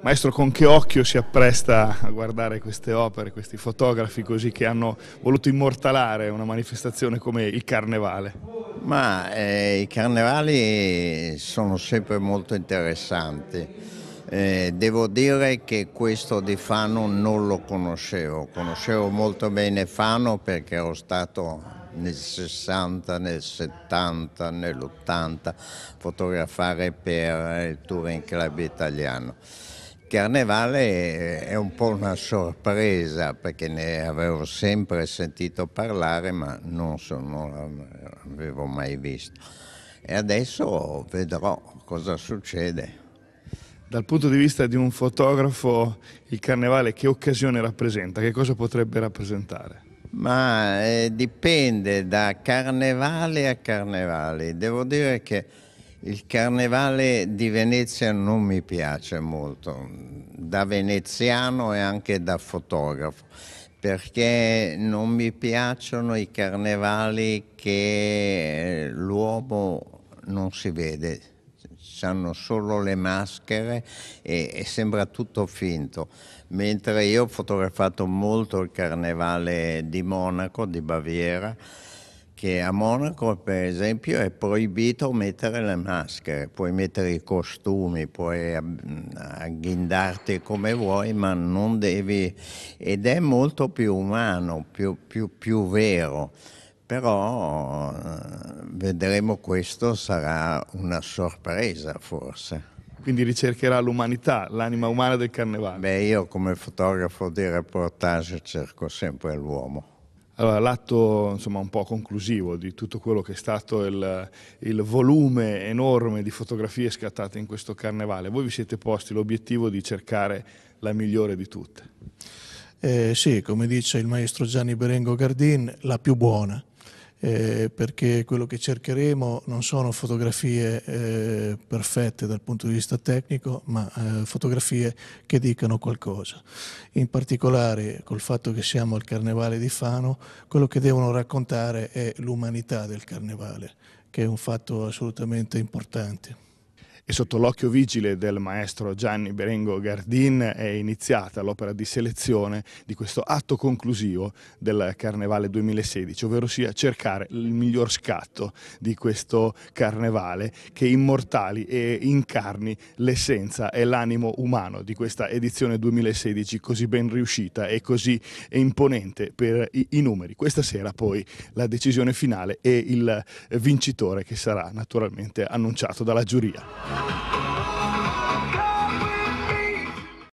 Maestro, con che occhio si appresta a guardare queste opere, questi fotografi così che hanno voluto immortalare una manifestazione come il Carnevale? Ma eh, i carnevali sono sempre molto interessanti. Eh, devo dire che questo di Fano non lo conoscevo, conoscevo molto bene Fano perché ero stato nel 60, nel 70, nell'80 fotografare per il Touring Club italiano. Carnevale è un po' una sorpresa perché ne avevo sempre sentito parlare ma non, non l'avevo mai visto. E adesso vedrò cosa succede. Dal punto di vista di un fotografo, il carnevale che occasione rappresenta? Che cosa potrebbe rappresentare? Ma eh, dipende da carnevale a carnevale. Devo dire che il carnevale di Venezia non mi piace molto, da veneziano e anche da fotografo, perché non mi piacciono i carnevali che l'uomo non si vede, hanno solo le maschere e, e, sembra tutto finto. Mentre io ho fotografato molto il carnevale di Monaco, di Baviera, che a Monaco per esempio è proibito mettere le maschere, puoi mettere i costumi, puoi agghindarti come vuoi, ma non devi, ed è molto più umano, più, più, più vero. Però eh, vedremo questo sarà una sorpresa forse. Quindi ricercherà l'umanità, l'anima umana del carnevale. Beh, io come fotografo di reportage cerco sempre l'uomo. Allora, l'atto un po' conclusivo di tutto quello che è stato il, il, volume enorme di fotografie scattate in questo carnevale, voi vi siete posti l'obiettivo di cercare la migliore di tutte? Eh, sì, come dice il maestro Gianni Berengo Gardin, la più buona eh, perché quello che cercheremo non sono fotografie eh, perfette dal punto di vista tecnico, ma eh, fotografie che dicano qualcosa. In particolare, col fatto che siamo al Carnevale di Fano, quello che devono raccontare è l'umanità del Carnevale, che è un fatto assolutamente importante e sotto l'occhio vigile del maestro Gianni Berengo Gardin è iniziata l'opera di selezione di questo atto conclusivo del Carnevale 2016, ovvero sia cercare il miglior scatto di questo Carnevale che immortali e incarni l'essenza e l'animo umano di questa edizione 2016 così ben riuscita e così imponente per i, i numeri. Questa sera poi la decisione finale e il vincitore che sarà naturalmente annunciato dalla giuria. Oh,